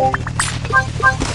Bye.